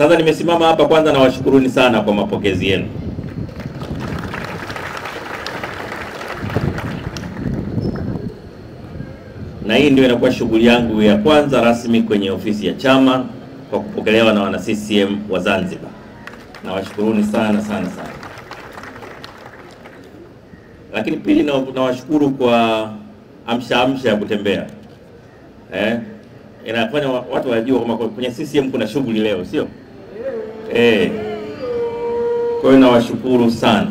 Sasa nimesimama hapa, kwanza nawashukuruni sana kwa mapokezi yenu. Na hii ndio inakuwa shughuli yangu ya kwanza rasmi kwenye ofisi ya chama kwa kupokelewa na wana CCM wa Zanzibar. Nawashukuruni sana sana sana. Lakini pili, na- nawashukuru kwa amsha amsha ya kutembea eh, inafanya watu wajua kwamba kwenye CCM kuna shughuli leo, sio eh? Kwa hiyo nawashukuru sana.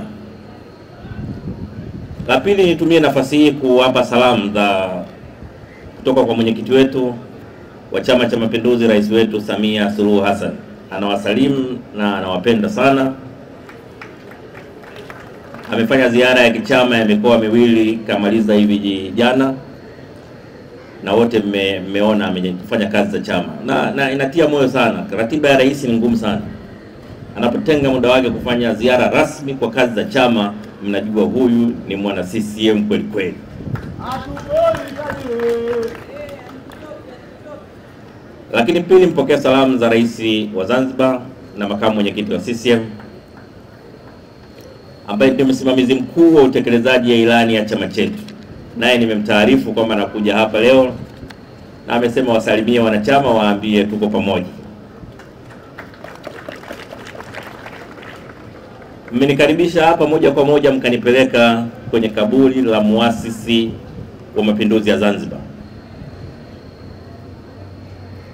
La pili, nitumie nafasi hii kuwapa salamu za kutoka kwa mwenyekiti wetu wa Chama cha Mapinduzi, rais wetu Samia Suluhu Hassan. Anawasalimu na anawapenda sana. Amefanya ziara ya kichama ya mikoa miwili kamaliza hivi jana, na wote mme- mmeona amefanya kazi za chama na, na inatia moyo sana. Ratiba ya rais ni ngumu sana, anapotenga muda wake kufanya ziara rasmi kwa kazi za chama, mnajua huyu ni mwana CCM kweli kweli. Lakini pili, mpokea salamu za rais wa Zanzibar na makamu mwenyekiti wa CCM ambaye ndio msimamizi mkuu wa utekelezaji ya ilani ya chama chetu, naye nimemtaarifu kwamba anakuja hapa leo, na amesema wasalimie wanachama, waambie tuko pamoja. Mmenikaribisha hapa moja kwa moja mkanipeleka kwenye kaburi la muasisi wa mapinduzi ya Zanzibar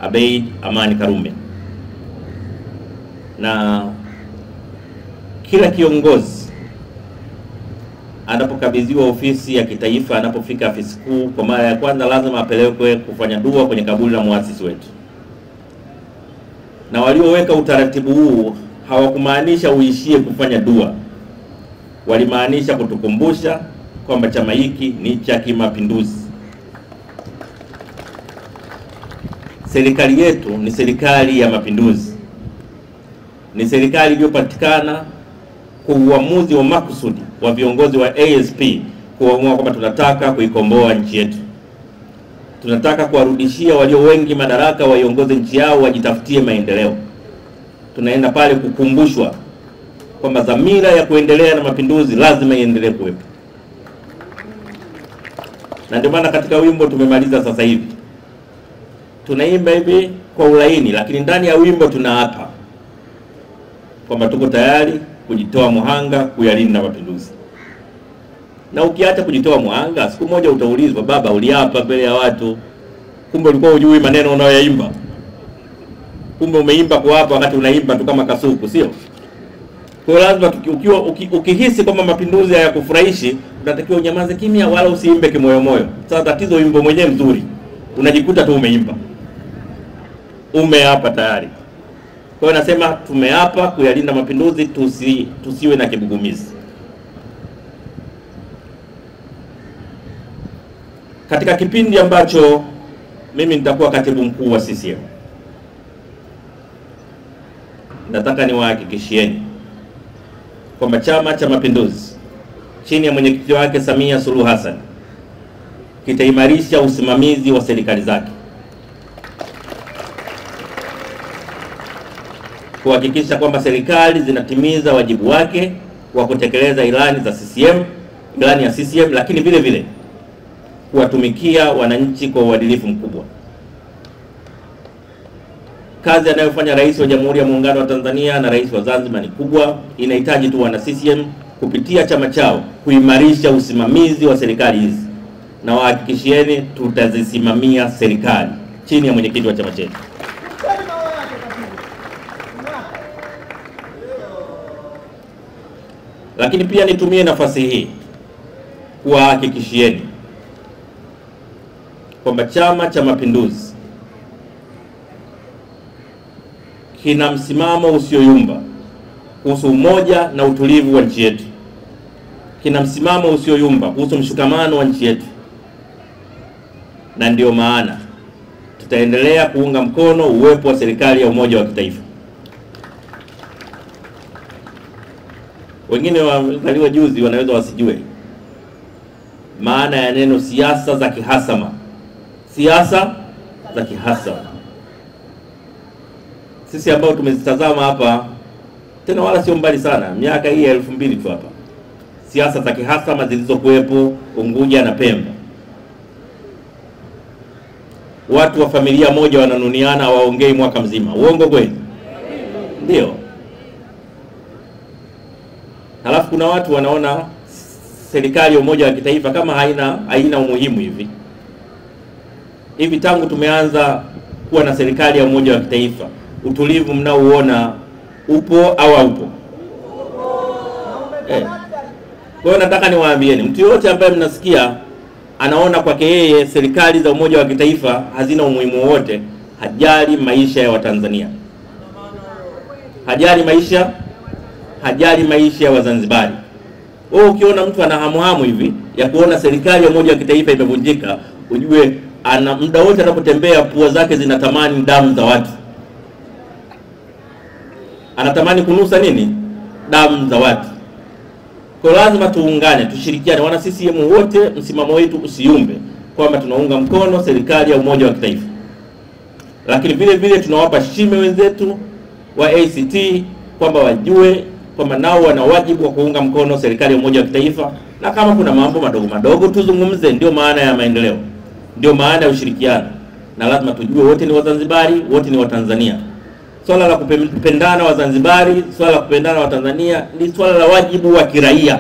Abeid Amani Karume, na kila kiongozi anapokabidhiwa ofisi ya kitaifa, anapofika afisi kuu kwa mara ya kwanza, lazima apelekwe kufanya dua kwenye kaburi la muasisi wetu. Na walioweka utaratibu huu hawakumaanisha uishie kufanya dua, walimaanisha kutukumbusha kwamba chama hiki ni cha kimapinduzi. Serikali yetu ni serikali ya mapinduzi, ni serikali iliyopatikana kwa uamuzi wa makusudi wa viongozi wa ASP kuamua kwamba tunataka kuikomboa nchi yetu, tunataka kuwarudishia walio wengi madaraka, waiongoze nchi yao, wajitafutie maendeleo. Tunaenda pale kukumbushwa kwamba dhamira ya kuendelea na mapinduzi lazima iendelee kuwepo, na ndio maana katika wimbo tumemaliza sasa hivi tunaimba hivi kwa ulaini, lakini ndani ya wimbo tunaapa kwamba tuko tayari kujitoa muhanga kuyalinda mapinduzi. Na ukiacha kujitoa muhanga, siku moja utaulizwa, baba, uliapa mbele ya watu, kumbe ulikuwa hujui maneno unayoyaimba. Kumbe umeimba kwa hapa wakati unaimba tu kama kasuku, sio? Kwa lazima ukiwa uki, ukihisi kwamba mapinduzi hayakufurahishi, unatakiwa unyamaze kimya, wala usiimbe kimoyo moyo. Sasa tatizo, wimbo mwenyewe mzuri, unajikuta tu umeimba, umeapa tayari. Kwa hiyo nasema tumeapa kuyalinda mapinduzi, tusi, tusiwe na kibugumizi Katika kipindi ambacho mimi nitakuwa katibu mkuu wa CCM, nataka niwahakikishieni kwamba Chama cha Mapinduzi chini ya mwenyekiti wake Samia Suluhu Hassan kitaimarisha usimamizi wa serikali zake kuhakikisha kwamba serikali zinatimiza wajibu wake wa kutekeleza ilani za CCM, ilani ya CCM, lakini vile vile kuwatumikia wananchi kwa uadilifu mkubwa. Kazi anayofanya Rais wa Jamhuri ya Muungano wa Tanzania na Rais wa Zanzibar ni kubwa, inahitaji tu wana CCM kupitia chama chao kuimarisha usimamizi wa serikali hizi, na wahakikishieni tutazisimamia serikali chini ya mwenyekiti wa chama chetu. Lakini pia nitumie nafasi hii kuwahakikishieni kwamba Chama cha Mapinduzi kina msimamo usioyumba kuhusu umoja na utulivu wa nchi yetu, kina msimamo usioyumba kuhusu mshikamano wa nchi yetu, na ndiyo maana tutaendelea kuunga mkono uwepo wa serikali ya umoja wa kitaifa. Wengine wazaliwa juzi wanaweza wasijue maana ya neno siasa za kihasama. Siasa za kihasama, sisi ambao tumezitazama hapa tena, wala sio mbali sana, miaka hii ya elfu mbili tu hapa, siasa za kihasama zilizokuwepo Unguja na Pemba, watu wa familia moja wananuniana, waongei mwaka mzima. Uongo kweli? Ndio. Halafu kuna watu wanaona serikali ya umoja wa kitaifa kama haina haina umuhimu hivi hivi. Tangu tumeanza kuwa na serikali ya umoja wa kitaifa, utulivu mnaouona upo au haupo? Eh. Kwa hiyo nataka niwaambieni, mtu yoyote ambaye mnasikia anaona kwake yeye serikali za umoja wa kitaifa hazina umuhimu wowote, hajali maisha ya Watanzania, hajali maisha hajali maisha ya Wazanzibari. Wewe ukiona mtu ana hamuhamu hivi ya kuona serikali ya umoja wa kitaifa imevunjika, ujue ana muda wote anapotembea pua zake zinatamani damu za watu, anatamani kunusa nini? Damu za watu. Kwa lazima tuungane, tushirikiane. Wana CCM wote, msimamo wetu usiumbe kwamba tunaunga mkono serikali ya umoja wa kitaifa, lakini vile vile tunawapa shime wenzetu wa ACT kwamba wajue kwamba nao wana wajibu wa kuunga mkono serikali ya umoja wa kitaifa, na kama kuna mambo madogo madogo tuzungumze. Ndio maana ya maendeleo, ndio maana ya ushirikiano, na lazima tujue wote ni Wazanzibari, wote ni Watanzania. Swala la kupendana Wazanzibari, swala la kupendana Watanzania ni swala la wajibu wa kiraia,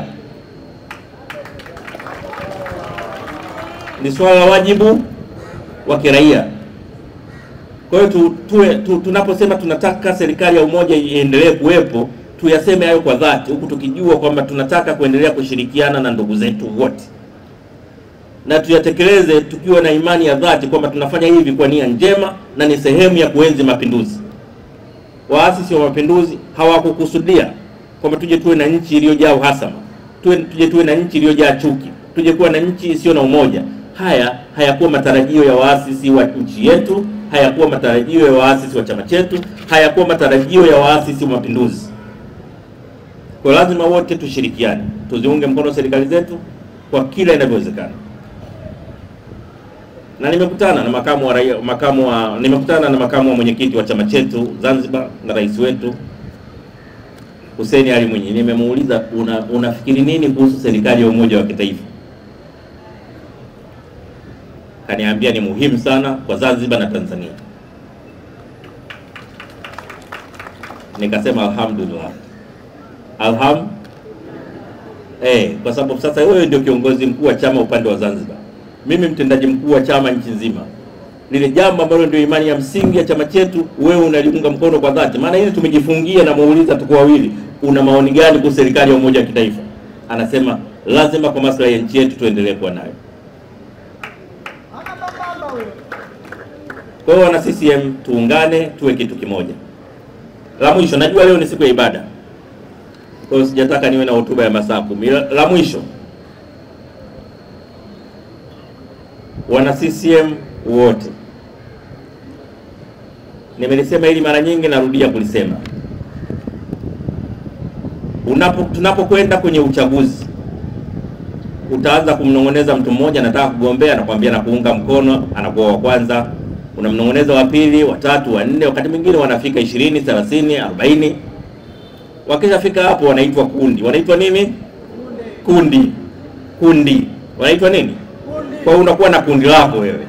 ni swala la wajibu wa kiraia. Kwa hiyo tu, tuwe, tu, tunaposema tunataka serikali ya umoja iendelee kuwepo tuyaseme hayo kwa dhati, huku tukijua kwamba tunataka kuendelea kushirikiana na ndugu zetu wote, na tuyatekeleze tukiwa na imani ya dhati kwamba tunafanya hivi kwa nia njema na ni sehemu ya kuenzi mapinduzi. Waasisi wa mapinduzi hawakukusudia kwamba tuje tuwe na nchi iliyojaa uhasama, tuwe, tuje tuwe na nchi iliyojaa chuki, tuje kuwa na nchi isiyo na umoja. Haya hayakuwa matarajio ya waasisi wa nchi yetu, hayakuwa matarajio ya waasisi wa chama chetu, hayakuwa matarajio ya waasisi wa mapinduzi. Kwa lazima wote tushirikiane, tuziunge mkono serikali zetu kwa kila inavyowezekana. Na nimekutana na makamu wa raia, makamu wa nimekutana na makamu wa mwenyekiti wa chama chetu Zanzibar na rais wetu Hussein Ali Mwinyi. Nimemuuliza una, unafikiri nini kuhusu serikali ya umoja wa kitaifa? Kaniambia ni muhimu sana kwa Zanzibar na Tanzania. Nikasema alhamdulillah. Alham eh, kwa sababu sasa wewe ndio kiongozi mkuu wa chama upande wa Zanzibar, mimi mtendaji mkuu wa chama nchi nzima. Lile jambo ambalo ndio imani ya msingi ya chama chetu, wewe unaliunga mkono kwa dhati. Maana hili tumejifungia na muuliza tuko wawili, una maoni gani kuhusu serikali ya umoja wa kitaifa? Anasema lazima kwa maslahi ya nchi yetu tuendelee kuwa nayo. Kwa hiyo wana CCM tuungane, tuwe kitu kimoja. La mwisho, najua leo ni siku ya ibada kwa hiyo sijataka niwe na hotuba ya masaa kumi. La mwisho, wana CCM wote, nimelisema hili mara nyingi, narudia kulisema. Unapo tunapokwenda kwenye uchaguzi, utaanza kumnong'oneza mtu mmoja, anataka kugombea, anakuambia na kuunga mkono, anakuwa wa kwanza. Unamnong'oneza wa pili, wa tatu, wa nne, wakati mwingine wanafika ishirini, thelathini, arobaini wakishafika hapo wanaitwa kundi. Wanaitwa nini? Kundi. Kundi wanaitwa nini? Kwa hiyo unakuwa na kundi lako wewe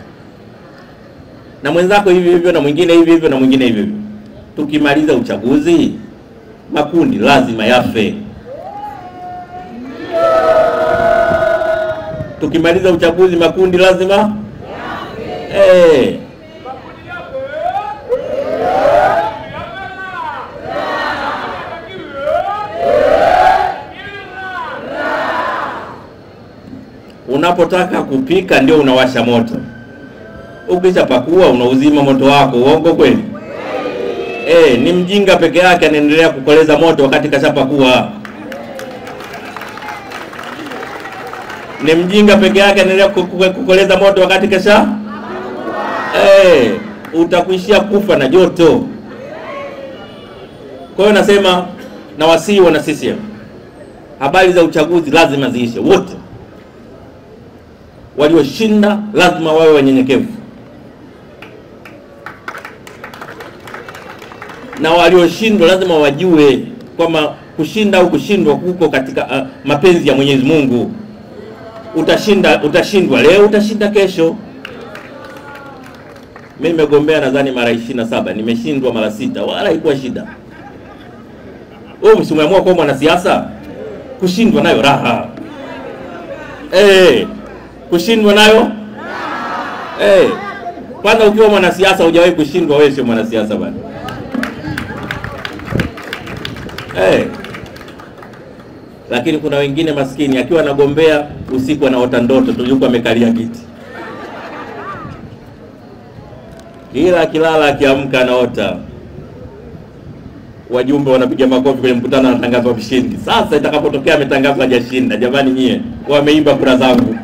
na mwenzako hivi hivyo na mwingine hivi hivyo na mwingine hivi hivyo. Tukimaliza uchaguzi, makundi lazima yafe. Tukimaliza uchaguzi, makundi lazima yafe. Eh. Unapotaka kupika ndio unawasha moto, Ukisha pakua unauzima moto wako. Uongo kweli? Eh, ni mjinga peke yake anaendelea kukoleza moto wakati kashapakua. Ni mjinga peke yake anaendelea kukoleza moto wakati kasha eh, utakuishia kufa na joto. Kwa hiyo nasema na wasii wana CCM, habari za uchaguzi lazima ziishe wote walioshinda lazima wawe wanyenyekevu, na walioshindwa lazima wajue kwamba kushinda au kushindwa kuko katika uh, mapenzi ya Mwenyezi Mungu. Utashinda, utashindwa leo, utashinda kesho. Mimi nimegombea nadhani mara ishirini na saba nimeshindwa mara sita, wala haikuwa shida. Wewe msimeamua kuwa mwanasiasa, kushindwa nayo raha eh, kushindwa nayo eh. Kwanza ukiwa mwanasiasa hujawahi kushindwa, wewe sio mwanasiasa bwana eh. Lakini kuna wengine maskini akiwa anagombea usiku anaota ndoto tu, yuko amekalia kiti, ila akilala akiamka anaota wajumbe wanapiga makofi kwenye mkutano, anatangazwa mshindi. Sasa itakapotokea ametangazwa hajashinda, jamani, nyie wameimba kura zangu.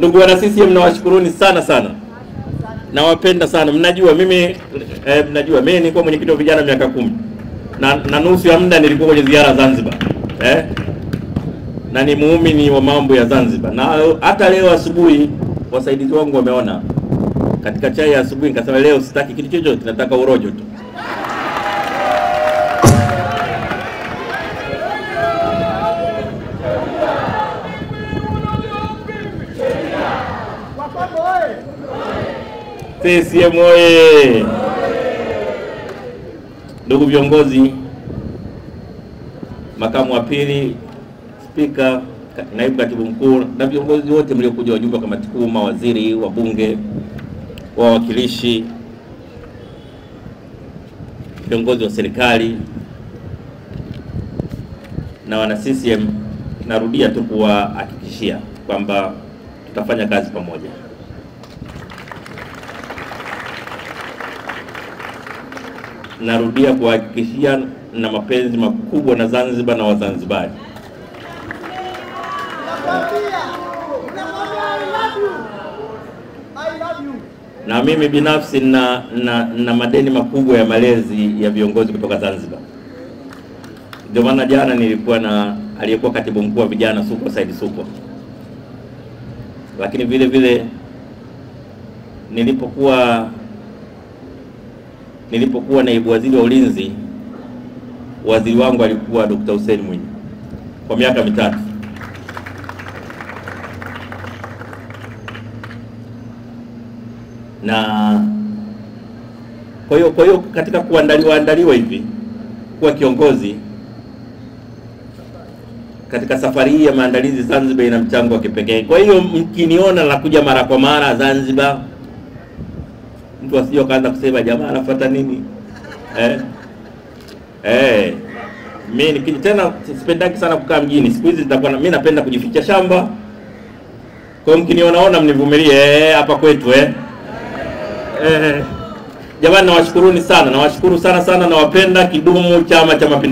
Ndugu wana CCM, nawashukuruni sana sana, nawapenda sana. Mnajua mimi eh, mnajua mimi nilikuwa mwenyekiti wa vijana miaka kumi na, na nusu ya muda nilikuwa kwenye ziara Zanzibar eh? na ni muumini wa mambo ya Zanzibar, na hata leo asubuhi wasaidizi wangu wameona katika chai ya asubuhi, nikasema leo sitaki kitu chochote, nataka urojo tu. CCM oye! Ndugu viongozi, makamu wa pili, spika, naibu katibu mkuu na viongozi wote mliokuja, wajumbe wa kamati kuu, mawaziri, wabunge, wawakilishi, viongozi wa serikali na wana CCM, narudia tu kuwahakikishia kwamba tutafanya kazi pamoja. Narudia kuhakikishia na mapenzi makubwa na Zanzibar na Wazanzibari. Na mimi binafsi na, na, na madeni makubwa ya malezi ya viongozi kutoka Zanzibar. Ndio maana jana nilikuwa na aliyekuwa katibu mkuu wa vijana Suko Said Suko, lakini vile vile nilipokuwa nilipokuwa naibu waziri wa ulinzi, waziri wangu alikuwa Dr. Hussein Mwinyi kwa miaka mitatu. Na kwa hiyo kwa hiyo katika kuandaliwa andaliwa hivi kuwa kiongozi katika safari hii ya maandalizi, Zanzibar ina mchango wa kipekee. Kwa hiyo mkiniona la kuja mara kwa mara Zanzibar mtu asio kaanza kusema jamaa anafuata nini eh? Eh, mimi tena sipendaki sana kukaa mjini siku hizi, nitakuwa mimi napenda kujificha shamba. Kwa hiyo mkinionaona mnivumilie eh, hapa kwetu eh. Eh, jamani, nawashukuruni sana, nawashukuru sana sana, nawapenda. Kidumu Chama cha Mapinduzi!